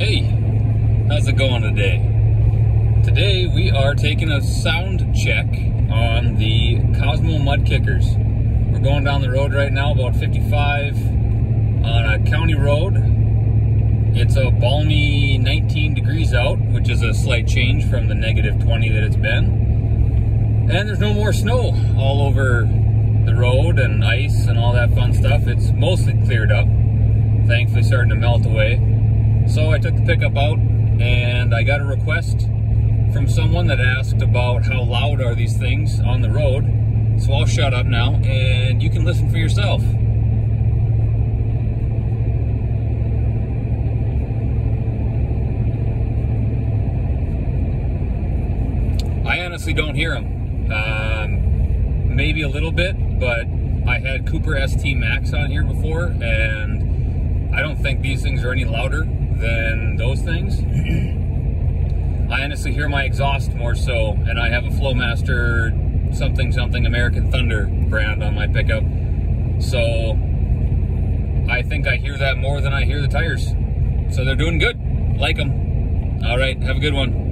Hey, how's it going today? Today we are taking a sound check on the Cosmo Mud Kickers. We're going down the road right now, about 55 on a county road. It's a balmy 19 degrees out, which is a slight change from the negative 20 that it's been. And there's no more snow all over the road and ice and all that fun stuff. It's mostly cleared up, thankfully starting to melt away. So I took the pickup out and I got a request from someone that asked about how loud are these things on the road. So I'll shut up now and you can listen for yourself. I honestly don't hear them. Um, maybe a little bit, but I had Cooper ST Max on here before and I don't think these things are any louder than those things. I honestly hear my exhaust more so, and I have a Flowmaster something something American Thunder brand on my pickup. So I think I hear that more than I hear the tires. So they're doing good. Like them. All right, have a good one.